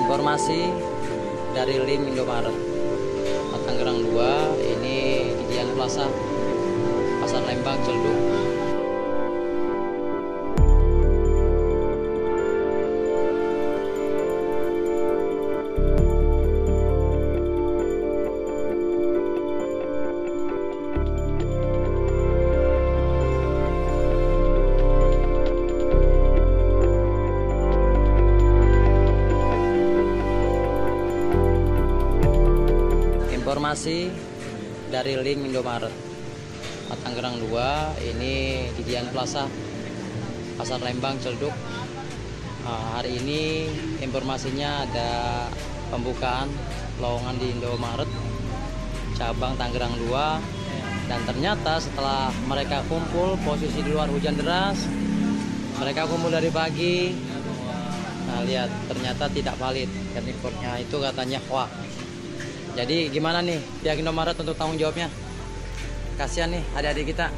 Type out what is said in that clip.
Informasi dari Lim Indomaret. Tangerang 2 ini di Jalan Plaza Pasar Lembang Celduk Informasi dari Link Indomaret. Tangerang 2 ini di Dian Plaza Pasar Lembang Celduk. Nah, hari ini informasinya ada pembukaan lowongan di Indomaret cabang Tangerang 2 dan ternyata setelah mereka kumpul posisi di luar hujan deras mereka kumpul dari pagi. Nah lihat ternyata tidak valid. Dan importnya itu katanya hoax jadi gimana nih pihak Indomaret untuk tanggung jawabnya? Kasihan nih adik-adik kita